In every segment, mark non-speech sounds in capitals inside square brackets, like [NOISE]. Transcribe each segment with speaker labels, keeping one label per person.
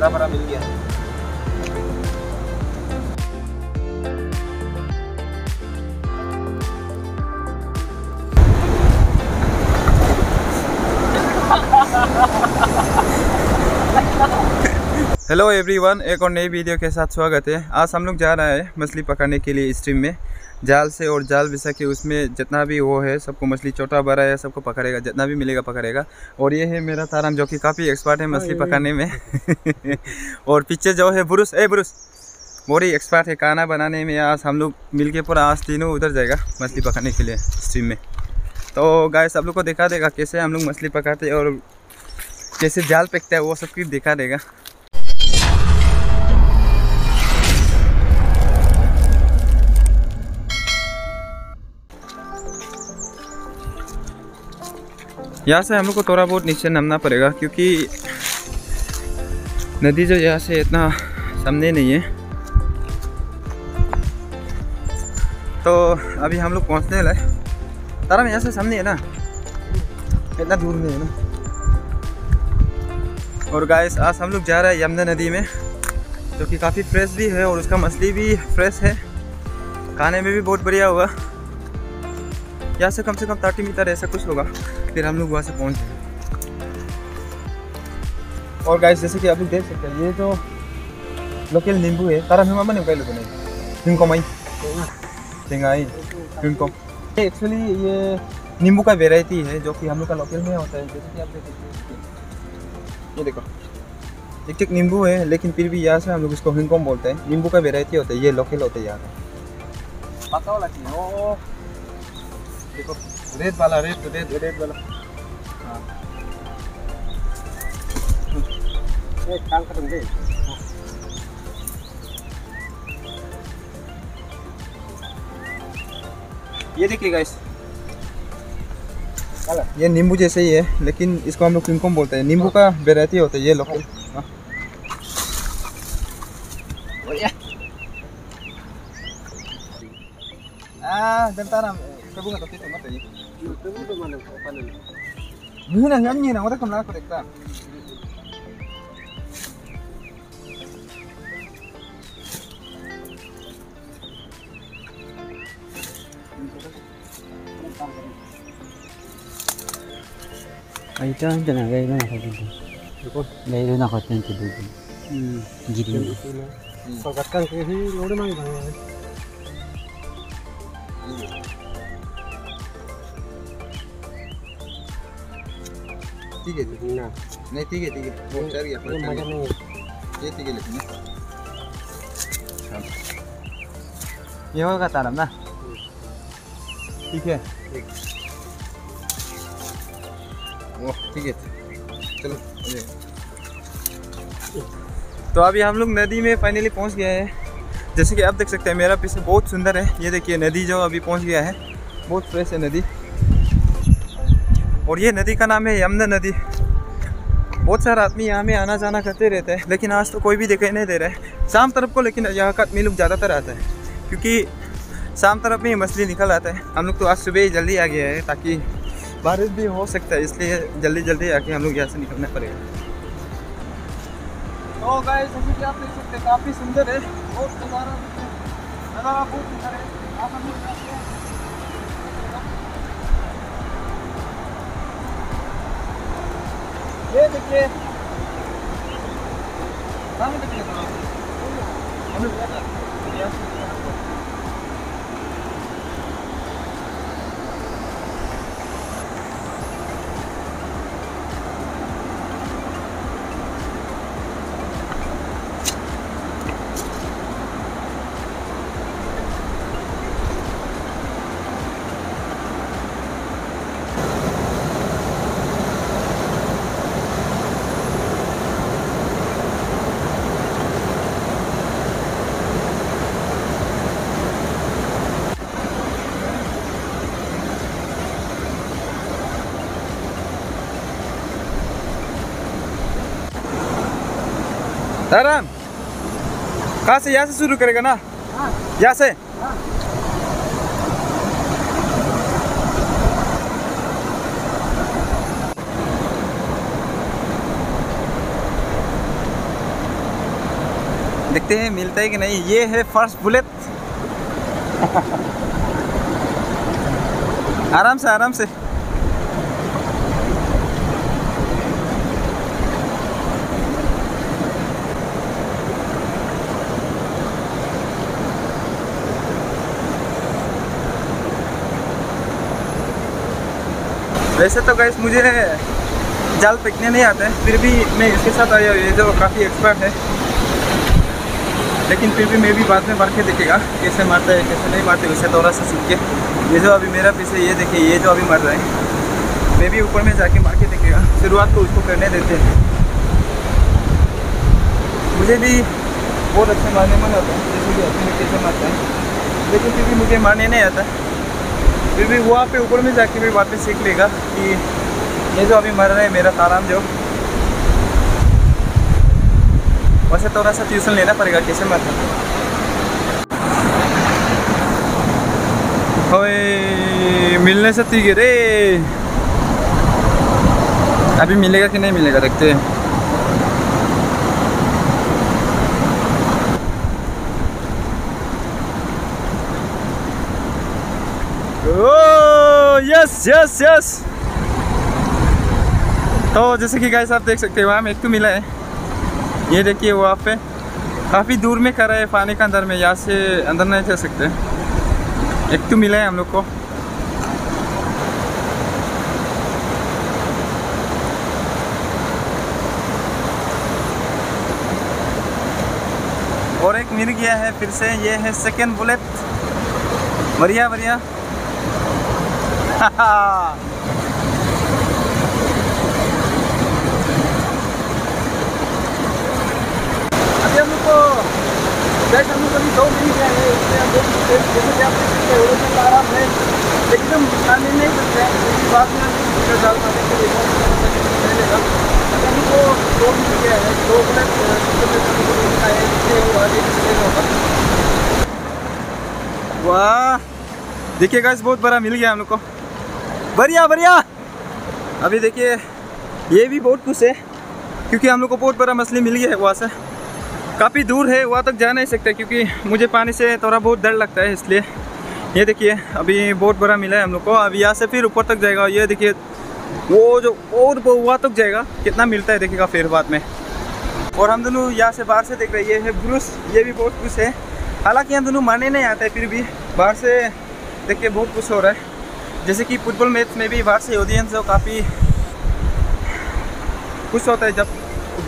Speaker 1: बड़ा बड़ा मिल गया। हेलो एवरीवन एक और नई वीडियो के साथ स्वागत है। आज हम लोग जा रहे हैं मछली पकड़ने के लिए स्ट्रीम में। जाल से और जाल बिछा के उसमें जितना भी वो है सबको मछली छोटा बड़ा है सबको पकड़ेगा जितना भी मिलेगा पकड़ेगा। और ये है मेरा ताराम जो कि काफ़ी एक्सपर्ट है मछली पकड़ने में। [LAUGHS] और पीछे जो है बुरुस ए बुरुस ही एक्सपर्ट है खाना बनाने में आज हम लोग मिल के पूरा आज तीनों उधर जाएगा मछली पकड़ने के लिए स्ट्रीम में। तो गाय सब लोग को दिखा देगा कैसे हम लोग मछली पकाते हैं और कैसे जाल फेंकता है वो सब कुछ दिखा देगा। यहाँ से हम लोग को थोड़ा बहुत नीचे नमना पड़ेगा, क्योंकि नदी जो यहाँ से इतना सामने नहीं है। तो अभी हम लोग पहुँचने लगे तारा में यहाँ से सामने है ना? इतना दूर नहीं है ना? और गाइस आज हम लोग जा रहे हैं यमुना नदी में, जो कि काफ़ी फ्रेश भी है और उसका मछली भी फ्रेश है। खाने में भी बहुत बढ़िया होगा। यहाँ से कम से कम थर्टी मीटर ऐसा कुछ होगा। फिर हम लोग वहाँ से पहुँच जाएँगे। और गाइस जैसे कि लोग देख सकते हैं, ये जो लोकल नींबू है तारा हिमा बने कहीं लोगों ने। हिंको मई सिंगाई हिंको एक्चुअली ये नींबू का वेराइटी है, जो कि हम लोग का लोकल में होता है, जैसे कि आप देख ये देखो। एक एक नींबू है, लेकिन फिर भी यहाँ से हम लोग इसको हिंगकॉम बोलते हैं। नींबू का वेराइटी होता है, ये लोकल होता है यहाँ का। देखो रेड वाला रेड रेड रेड वाला। हाँ।
Speaker 2: काम दे
Speaker 1: ये देखिए गाइस ये नींबू जैसे ही है लेकिन इसको हम लोग किंगकोम बोलते हैं। नींबू का वेराइटी होता है ये लोकल हाँ। Ah, Tabungan tatito na tayo.
Speaker 2: Tabungan to man ang
Speaker 1: panan. Muna nga niya na wala ko na ako dekta.
Speaker 2: Ay, ito ang tanong. Gayro na ako dito. Gayro na ako dito. Giri.
Speaker 3: Sagat kang kahi, lori mang bang. हैं
Speaker 1: ठीक है नहीं ठीक है ठीक है
Speaker 3: ये
Speaker 1: पर
Speaker 3: मज़ा
Speaker 1: चल
Speaker 3: नहीं है
Speaker 1: गया। ये ठीक है लेकिन हाँ। ये होगा तारम ना ठीक है वो ठीक है चलो तो अभी हम लोग नदी में फाइनली पहुँच गए हैं। जैसे कि आप देख सकते हैं मेरा पीछे बहुत सुंदर है। ये देखिए नदी जो अभी पहुँच गया है। बहुत फ्रेश है नदी। और ये नदी का नाम है यमुना नदी। बहुत सारे आदमी यहाँ में आना जाना करते रहते हैं, लेकिन आज तो कोई भी दिखाई नहीं दे रहा है। शाम तरफ़ को लेकिन यहाँ का आदमी लोग ज़्यादातर आता है, क्योंकि शाम तरफ़ में मछली निकल आता है। हम लोग तो आज सुबह ही जल्दी आ गया है, ताकि बारिश भी हो सकता है, इसलिए जल्दी जल्दी आके हम लोग यहाँ से निकलना पड़ेगा। तो काफ़ी सुंदर है, बहुत नज़ारा नज़ारा बहुत सुंदर है। जाते हैं। धर्म कहाँ से? यहाँ से शुरू करेगा ना? यहाँ से? देखते हैं, मिलता है कि नहीं। ये है फ़र्स्ट बुलेट [LAUGHS] आराम से आराम से। वैसे तो गैस मुझे जाल फेंकने नहीं आते हैं, फिर भी मैं इसके साथ आया ये जो काफ़ी एक्सपर्ट है। लेकिन फिर भी मैं भी बाद में मार के देखेगा कैसे मारता है, कैसे नहीं मारते उसे थोड़ा सा सीख के। ये जो अभी मेरा पीछे ये देखिए, ये जो अभी मर रहा है, मैं भी ऊपर में जाके मार के देखेगा शुरुआत तो उसको करने देते हैं। मुझे भी बहुत अच्छे मारने मन आता है जैसे कि अपने कैसे मारता है। लेकिन फिर भी मुझे मारने नहीं आता। फिर भी वहाँ पे ऊपर में जाके भी वापस सीख लेगा कि ये जो अभी मर रहा है, मेरा ताराम जो। वैसे थोड़ा सा ट्यूशन लेना पड़ेगा, कैसे मरना ओए, मिलने से ठीक है रे। अभी मिलेगा कि नहीं मिलेगा, देखते हैं। यस यस तो जैसे कि गाइस आप देख सकते हो वहाँ एक तो मिला है। ये देखिए वहाँ पे। काफ़ी दूर में खड़ा है, पानी के अंदर में, यहाँ से अंदर नहीं जा सकते। एक तो मिला है हम लोग को। और एक मिल गया है फिर से, ये है सेकेंड बुलेट बढ़िया बढ़िया। अभी हम लोग को जैसे हम लोग अभी दो मिल गया है उसमें हम लोग जैसे कि आप देख सकते हैं उड़ने का आराम है एकदम निकालने नहीं सकते हैं क्योंकि में हम जाल मारने के लिए मिलेगा अभी हम लोग दो मिल गया है दो मिनट हम है इसलिए वो आगे वाह। देखिए गाइस बहुत बड़ा मिल गया हम लोग को। बढ़िया बढ़िया। अभी देखिए, ये भी बहुत खुश है, क्योंकि हम लोग को बहुत बड़ा मछली मिल गया है वहाँ से। काफ़ी दूर है, वहाँ तक जा नहीं सकते, क्योंकि मुझे पानी से थोड़ा बहुत डर लगता है, इसलिए। ये देखिए, अभी बहुत बड़ा मिला है हम लोग को। अभी यहाँ से फिर ऊपर तक जाएगा ये देखिए, वो जो और वहाँ तक जाएगा, कितना मिलता है देखिएगा फिर बाद में। और हम दोनों यहाँ से बाहर से देख रहे हैं, ये है ब्रूस ये भी बहुत खुश है। हालाँकि हम दोनों मारने नहीं आते फिर भी, बाहर से देख के बहुत खुश हो रहा है। जैसे कि फुटबॉल मैच में भी बाहर से ऑडियंस जो काफ़ी खुश होता है जब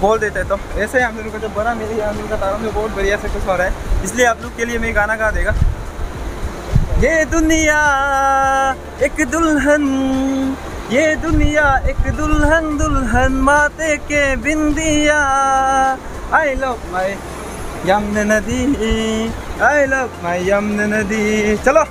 Speaker 1: बोल देते हैं तो ऐसे ही हम लोगों का जब बड़ा मेरी, हम लोग का तारों में बहुत बढ़िया से खुश हो रहा है। इसलिए आप लोग के लिए मैं गाना गा देगा। ये दुनिया एक दुल्हन, ये दुनिया एक दुल्हन दुल्हन माते के बिंदिया आई लव माई यमुना नदी आई लव माई यमुना नदी। चलो।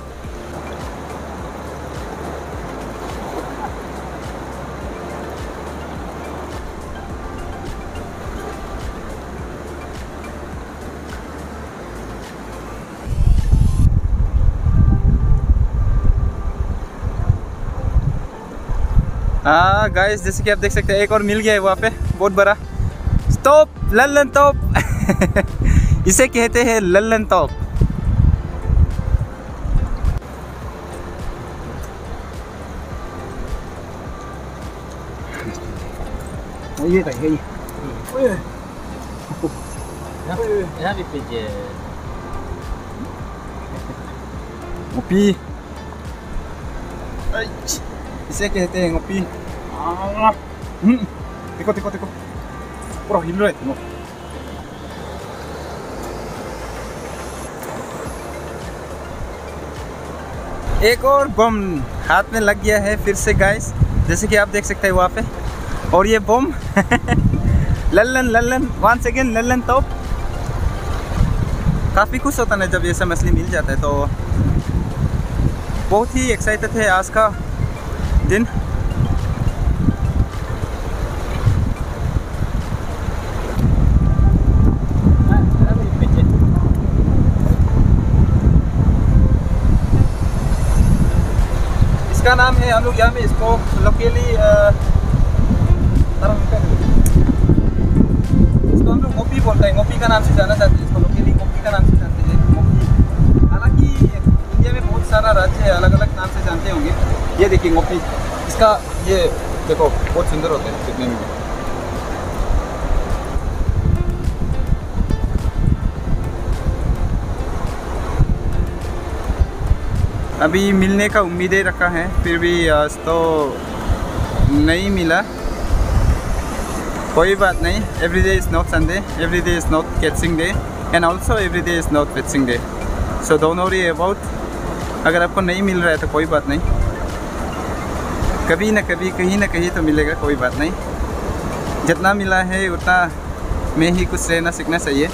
Speaker 1: हाँ गाइस जैसे कि आप देख सकते हैं एक और मिल गया है वहाँ पे बहुत बड़ा। स्टॉप लल्लन टॉप इसे कहते हैं लल्लन टॉप
Speaker 3: ये रह गई
Speaker 2: यहाँ भी पीछे
Speaker 1: गोपी इसे कहते हैं गोपी हम्म, देखो देखो देखो पूरा हिल रहा है तीनों एक और बम हाथ में लग गया है फिर से गाइस जैसे कि आप देख सकते हैं वहाँ पे। और ये bomb [LAUGHS] Lallan Lallan. One second Lallan तो काफ़ी खुश होता है जब ये सब मछली मिल जाता है तो बहुत ही एक्साइटेड है आज का इसका नाम है हम लोग में इसको लोकेली इसको हम लोग मोपी बोलते हैं। मोपी का नाम से जाना जाता है। इसको लोकेली मोपी का नाम से जानते हैं। मोपी। हालाँकि, इंडिया में बहुत सारा राज्य है अलग अलग नाम से जानते होंगे। ये देखिए मोपी। इसका ये देखो, बहुत सुंदर होते हैं दिखने में। अभी मिलने का उम्मीदें रखा है, फिर भी आज तो नहीं मिला। कोई बात नहीं every day is not Sunday every day is not catching day and also every day is not catching day so don't worry about अगर आपको नहीं मिल रहा है तो कोई बात नहीं। कभी ना कभी, कहीं ना कहीं तो मिलेगा, कोई बात नहीं। जितना मिला है, उतना में ही कुछ रहना सीखना चाहिए।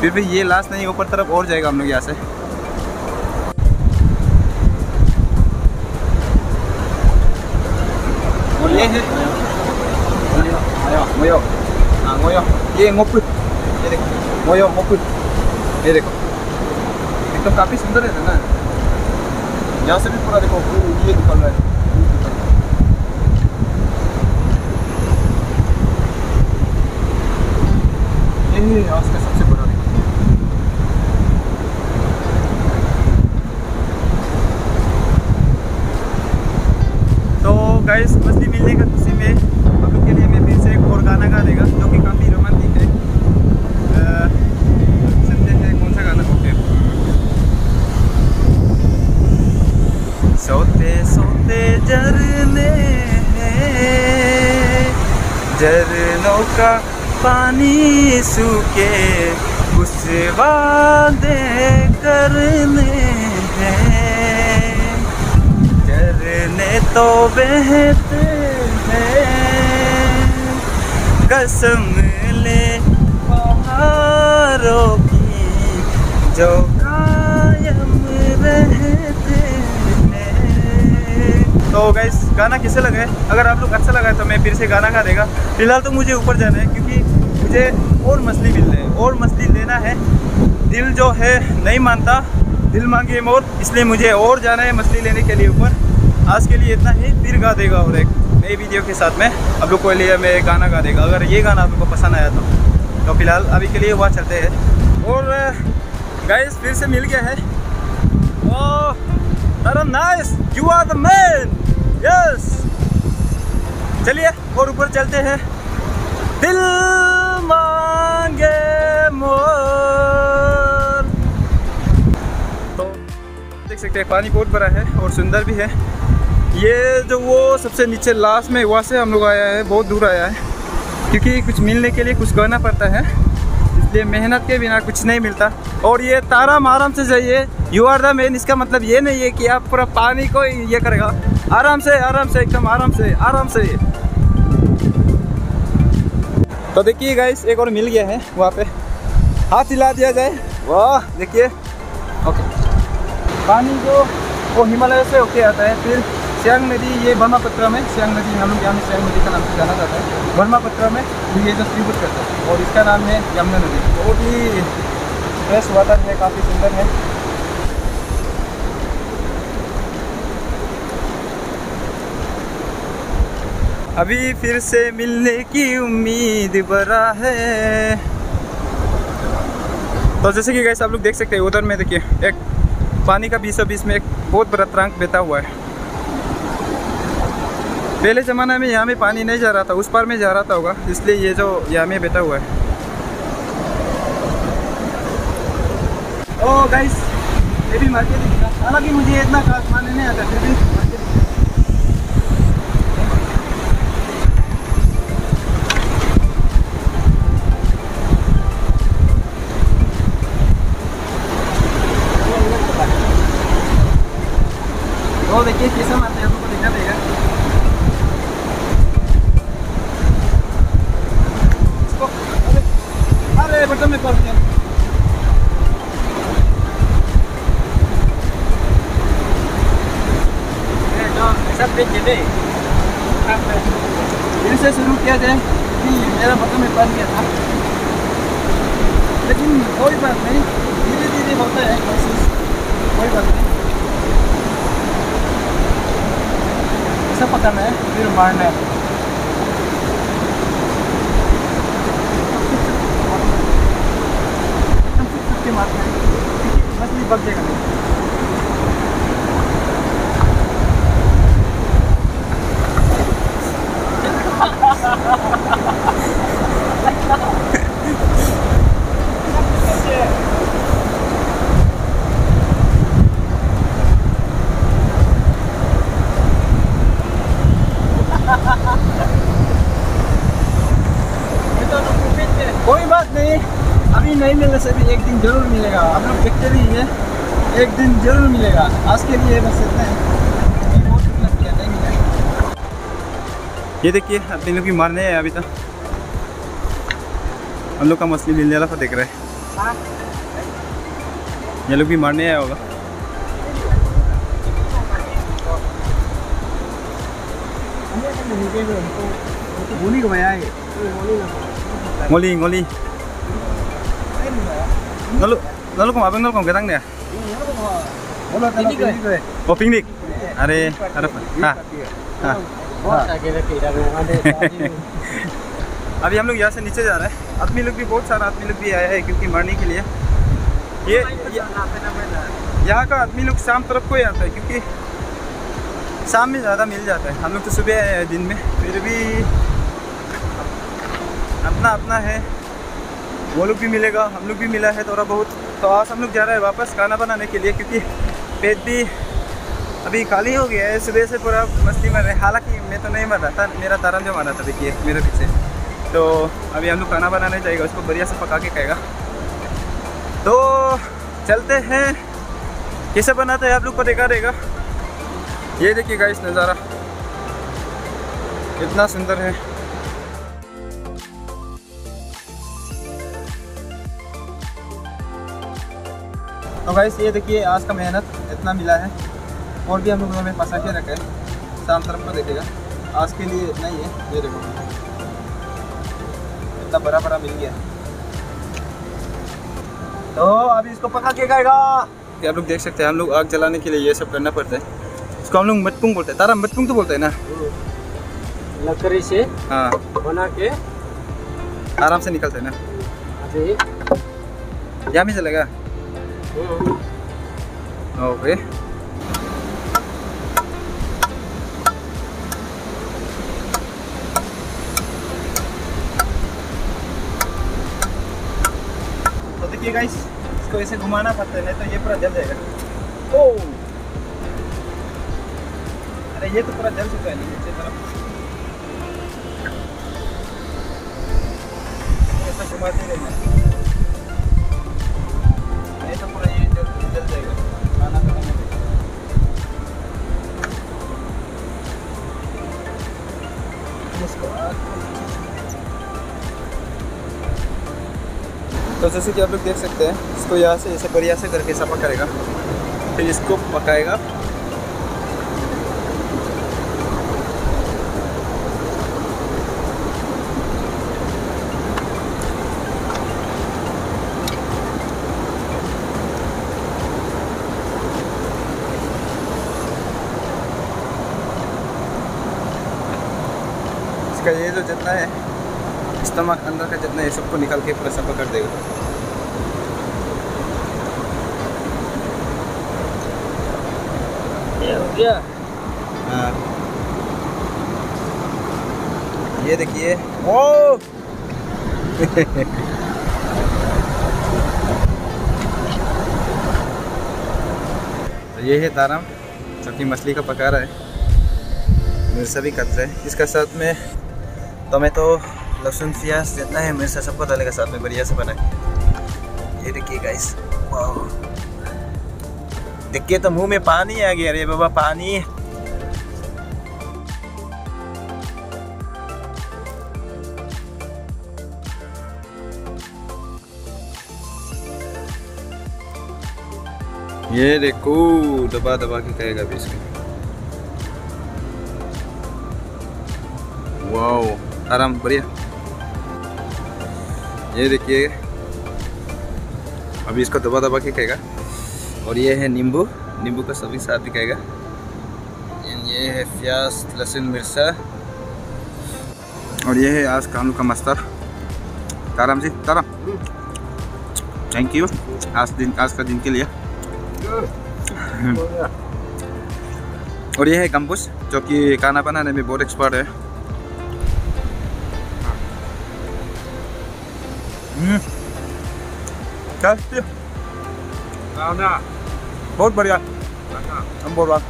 Speaker 1: फिर भी ये लास्ट नहीं, ऊपर तरफ़ और जाएगा हम लोग यहाँ से। ये है। ये देखो, मोयो मोपुट ये देखो। एकदम काफ़ी सुंदर है ना। यहाँ से भी पूरा देखो ये निकल रहा है। ये सबसे बड़ा तो गाइस मिलने का खुशी में हम लोग के लिए मैं फिर से एक और गाना गा देगा, जो कि काफ़ी रोमांटिक है। कौन सा गाना ओके सोते सोते जरने झरनों का पानी सूखे कुछ वादे करने हैं। झरने तो बहते कसम ले पहाड़ों की जो कायम रहते तो गाइस गाना कैसे लगा है? अगर आप लोग अच्छा लगा है तो मैं फिर से गाना गा देगा। फ़िलहाल तो मुझे ऊपर जाना है क्योंकि मुझे और मछली मिल रही है, और मछली लेना है। दिल जो है नहीं मानता, दिल मांगे मोर, इसलिए मुझे और जाना है मछली लेने के लिए ऊपर। आज के लिए इतना ही, फिर गा देगा और एक। नई वीडियो के साथ में आप लोग के लिए मैं गाना गा देगा। अगर ये गाना आप लोग को पसंद आया तो। तो फ़िलहाल अभी के लिए वहाँ चलते हैं। और गाइस फिर से मिल गया है। Nice you are the man yes चलिए, और ऊपर चलते हैं। दिल मांगे मोर। तो देख सकते हैं, पानी बहुत बड़ा है और सुंदर भी है। ये जो वो सबसे नीचे लास्ट में वहाँ से हम लोग आया है, बहुत दूर आया है। क्योंकि कुछ मिलने के लिए कुछ करना पड़ता है, इसलिए मेहनत के बिना कुछ नहीं मिलता। और ये तारा आराम से जाइए यू आर द मेन इसका मतलब ये नहीं है कि आप पूरा पानी को ये करेगा। आराम से आराम से, एकदम आराम से आराम से। तो देखिए गाइस एक और मिल गया है वहाँ पे। हाथ हिला दिया जाए। वाह, देखिए। ओके पानी जो वो हिमालय से होके आता है, फिर सियांग नदी, ये ब्रह्मपुत्र में सियांग नदी, हम लोग यहाँ सियांग नदी का नाम से जाना जाता है। ब्रह्मपुत्र में ये डिस्ट्रीब्यूट करता है, और इसका नाम है यमुना नदी। बहुत ही फ्रेश वाटर है, काफ़ी सुंदर है। अभी फिर से मिलने की उम्मीद बड़ा है। तो जैसे कि गैस आप लोग देख सकते हैं, उधर में देखिए, एक पानी का बीसों बीच में एक बहुत बड़ा त्रांक बहता हुआ है। पहले ज़माने में यहाँ में पानी नहीं जा रहा था, उस पार में जा रहा था होगा, इसलिए ये जो यहाँ में बैठा हुआ है। ओ गाइस ये भी मार्केट हालाँकि मुझे इतना खास मानने नहीं आता, फिर भी market दिखा। तो देखिए कैसा मारते हैं आपको दिखा देगा इसको अरे अरे बटन में पड़ गया ये जो ऐसा ब्रेक के दे फिर से शुरू किया जाए कि मेरा बटन में पड़ गया था। लेकिन कोई बात नहीं, धीरे धीरे होता है कोशिश, कोई बात नहीं। ऐसा पकाना है, फिर मारना है। मारना है। मछली
Speaker 3: पक जाएगा। नहीं कोई बात नहीं अभी नहीं मिलने से भी एक दिन ज़रूर मिलेगा आप लोग देखते रहिए एक दिन ज़रूर मिलेगा आज के लिए बस इतना है अभी बहुत मेहनत किया नहीं मिला
Speaker 1: ये देखिए अपने लोग भी मारने हैं अभी तक हम लोग का मछली मिलने वाला को देख रहे हैं। ये लोग भी मारने आया होगा।
Speaker 3: बोली को भैया ये
Speaker 1: ngoli ngoli lalu lalu kok abang kok gatang deh
Speaker 3: बोलो
Speaker 2: Ini ko eh.
Speaker 3: को है।
Speaker 1: oh picnic अरे अरे हाँ। हाँ।
Speaker 2: आधे [LAUGHS]
Speaker 1: अभी हम लोग यहाँ से नीचे जा रहे हैं। आदमी लोग भी बहुत सारा आदमी लोग भी आया है क्योंकि मरने के लिए। ये ये- यहाँ का आदमी लोग शाम तरफ़ को ही आता है क्योंकि शाम में ज़्यादा मिल जाता है। हम लोग तो सुबह आए हैं दिन में फिर भी अपना अपना है। वो लोग भी मिलेगा हम लोग भी मिला है थोड़ा बहुत। तो आज हम लोग जा रहे हैं वापस खाना बनाने के लिए क्योंकि पेट भी अभी खाली हो गया है, सुबह से पूरा मस्ती मर रहे हालाँकि मैं तो नहीं मर रहा था, मेरा तारम जो मारा था, देखिए, मेरे पीछे। तो अभी हम लोग खाना बनाने जाएगा, उसको बढ़िया से पका के खाएगा। तो चलते हैं। कैसे बनाते हैं आप लोग को देखा रहेगा ये देखिएगा इस नज़ारा। कितना सुंदर है। तो गाइस ये देखिए, आज का मेहनत इतना मिला है। और भी हम लोगों ने फंसा के रखा है। शाम तरफ़ को देखेगा। आज के लिए इतना ही है। ये देखो। इतना बड़ा बड़ा मिल गया। तो अभी इसको पका के खाएगा। ये आप लोग देख सकते हैं हम लोग आग जलाने के लिए ये सब करना पड़ता है। इसको हम लोग मटपुंग बोलते हैं। तारा मटपुंग तो बोलते हैं ना?
Speaker 2: लकड़ी से
Speaker 1: हाँ।
Speaker 2: बना के
Speaker 1: आराम से निकलते हैं ना? यहाँ भी चलेगा? ओके। देखिए गाइस इसको ऐसे घुमाना पड़ता है नहीं तो ये पूरा जल जाएगा। ओ। अरे ये तो पूरा जल चुका है नीचे तरफ़। ऐसा घुमाते रहना। नहीं तो पूरा ये जल जल जाएगा। खाना खत्म हो। जाएगा इसको तो जैसे कि आप लोग देख सकते हैं, इसको यहाँ से ऐसे बढ़िया से करके सफ़ा करेगा। फिर इसको पकाएगा। इसका ये जो जितना है स्टमक अंदर का जितना है सबको निकाल के पूरा सफ़ा कर देगा।
Speaker 2: ये हो गया।
Speaker 1: हाँ। ये देखिए। ओ तो [LAUGHS] ये है तारम जो कि मछली का पका रहा है। मिर्चा भी कट रहा है। इसका साथ में टोमेटो लहसुन प्याज जितना है मिर्चा सबको डालेगा साथ में बढ़िया से बनाए। ये देखिए गाइस देखिए तो मुँह में पानी आ गया अरे बाबा, पानी। ये देखो, दबा दबा के कहेगा अभी इसको। वाओ आराम, बढ़िया। ये देखिए। अभी इसको दबा दबा के खाएगा और ये है नींबू। नींबू का सभी साथ दिखाएगा ये है प्याज लहसुन मिर्चा। और ये है आज का का मस्तर। ताराम जी ताराम। थैंक यू आज दिन आज का दिन के लिए। [LAUGHS] और ये है गम्बुस जो कि खाना बनाने में बहुत एक्सपर्ट है। Tasty. बहुत बढ़िया। नंबर वन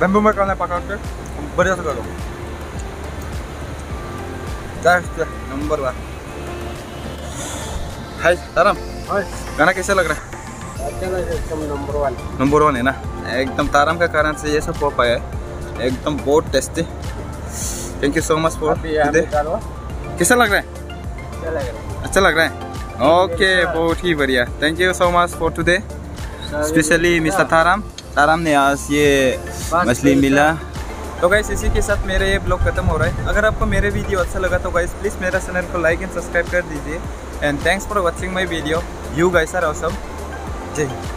Speaker 1: बेम्बू में करना पका के। बढ़िया से करो Tasty, नंबर वन हाय तारम गाना कैसा लग रहा है?
Speaker 2: अच्छा एकदम नंबर वन
Speaker 1: नंबर वन है ना? एकदम तारम का कारण से ये सब हो पाया है। एकदम बहुत tasty thank you so much for कैसा लग रहा है?
Speaker 2: अच्छा लग रहा
Speaker 1: अच्छा लग रहा है? ओके बहुत ही बढ़िया। Thank you so much for today specially mister Taram Taram ने आज ये मछली मिला। तो गाइस इसी के साथ मेरा ये ब्लॉग खत्म हो रहा है। अगर आपको मेरे वीडियो अच्छा लगा तो गाइस प्लीज़ मेरा चैनल को लाइक एंड सब्सक्राइब कर दीजिए। And thanks for watching my video you guys are awesome जय हिंद।